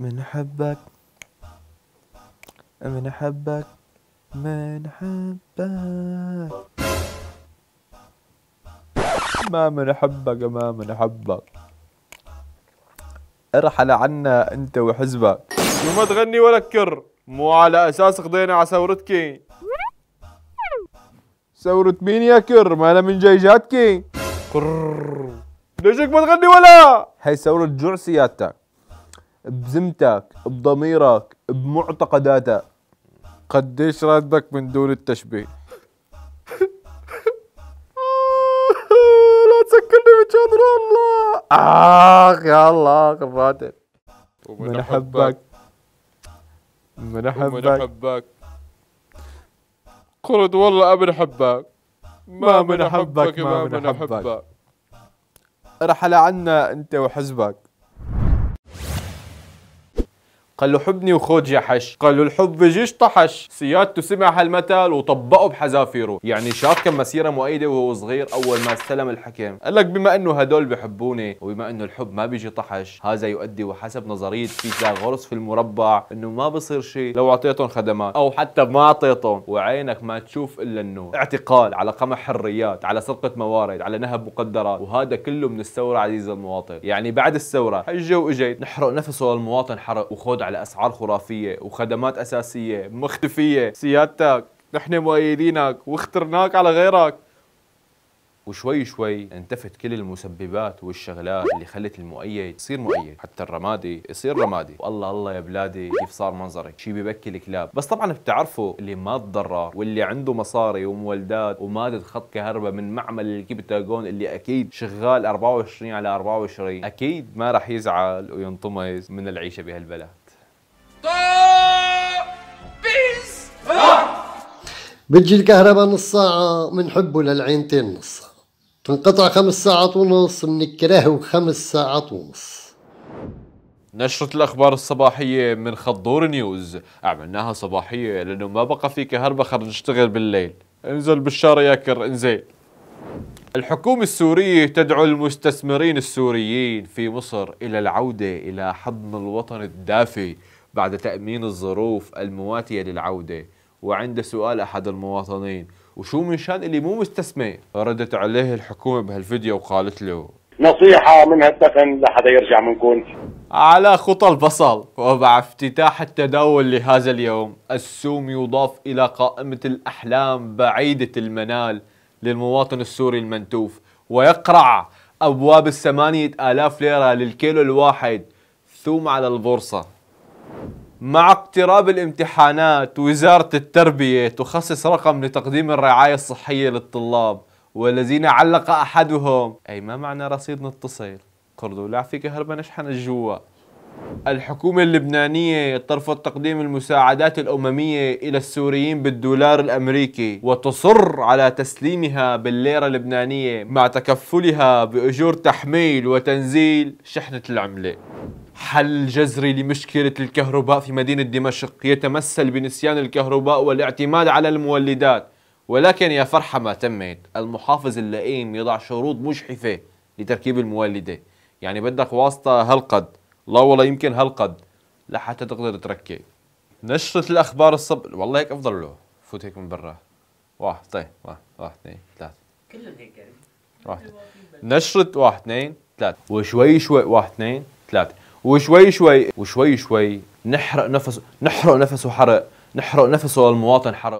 من حبك من حبك من حبك ما من حبك ما من حبك ارحل عنا أنت وحزبك. وما تغني ولا تكر مو على أساس قضينا على ثورتك ثورة مين يا كر؟ ما أنا من جيجاتك كر ليشك ما تغني ولا؟ هي ثورة جوع سيادتك. بذمتك بضميرك بمعتقداتك قديش راتبك من دون التشبيه؟ لا تسكرني بشهر الله آخ يا الله اخ الراتب من حبك من حبك قلت والله أبن حبك ما من حبك ما من حبك ارحل عنا أنت وحزبك. قال له حبني وخذ يا حش قال له الحب بيجيش طحش. سيادته سمع هالمثل وطبقه بحذافيره. يعني شاف كم مسيرة مؤيدة وهو صغير أول ما استلم الحكم قال لك بما إنه هدول بحبوني وبما إنه الحب ما بيجي طحش هذا يؤدي وحسب نظرية في غرس في المربع إنه ما بصير شيء لو أعطيتهم خدمات أو حتى ما أعطيتهم. وعينك ما تشوف إلا النور. اعتقال على قمع حريات على سرقة موارد على نهب مقدرات. وهذا كله من الثورة عزيز المواطن. يعني بعد الثورة حجة وإجيت نحرق نفسه المواطن حرق. وخذ على أسعار خرافية وخدمات أساسية مختفية. سيادتك نحن مؤيدينك واخترناك على غيرك. وشوي شوي انتفت كل المسببات والشغلات اللي خلت المؤيد يصير مؤيد. حتى الرمادي يصير رمادي. والله الله يا بلادي كيف صار منظرك؟ شي ببكي الكلاب. بس طبعا بتعرفوا اللي ما تضرر واللي عنده مصاري ومولدات ومادة خط كهرباء من معمل الكبتاجون اللي أكيد شغال 24 على 24 أكيد ما راح يزعل وينطمز من العيشة بهالبلد. بتجي الكهرباء نص ساعة منحبه للعينتين نص تنقطع خمس ساعات ونص منكرهه خمس ساعات ونص. نشرة الأخبار الصباحية من خضور نيوز. عملناها صباحية لأنه ما بقى في كهرباء خرج نشتغل بالليل. انزل بالشارع يا كر انزل الحكومة السورية تدعو المستثمرين السوريين في مصر إلى العودة إلى حضن الوطن الدافي بعد تأمين الظروف المواتية للعودة. وعند سؤال أحد المواطنين وشو من شأن اللي مو مستثمر ردت عليه الحكومة بهالفيديو وقالت له نصيحة من هالدفن لحدا يرجع منكم على خطى البصل ومع افتتاح التداول لهذا اليوم السوم يضاف إلى قائمة الأحلام بعيدة المنال للمواطن السوري المنتوف ويقرع أبواب الثمانية آلاف ليرة للكيلو الواحد ثوم على البورصة. مع اقتراب الامتحانات وزارة التربية تخصص رقم لتقديم الرعاية الصحية للطلاب والذين علق أحدهم. أي ما معنى رصيد نتصل قرضوا لا في كهرباء نشحن الجوا. الحكومة اللبنانية ترفض تقديم المساعدات الأممية إلى السوريين بالدولار الأمريكي وتصر على تسليمها بالليرة اللبنانية مع تكفلها بأجور تحميل وتنزيل شحنة العملة. حل جذري لمشكلة الكهرباء في مدينة دمشق. يتمثل بنسيان الكهرباء والاعتماد على المولدات. ولكن يا فرحة ما تمت المحافظ اللئيم يضع شروط مجحفة لتركيب المولدة. يعني بدك واسطة هالقد. لا والله يمكن هالقد. لحتى تقدر تركب. نشرة الأخبار الصب والله هيك أفضل له. فوت هيك من برا. واحد طيب. واحد واحد اثنين ثلاثة. كلهم هيك واحد. نشرة واحد اثنين ثلاثة. وشوي شوي واحد اثنين ثلاثة. وشوي شوي وشوي شوي نحرق نفسه نحرق نفسه حرق نحرق نفسه المواطن حرق.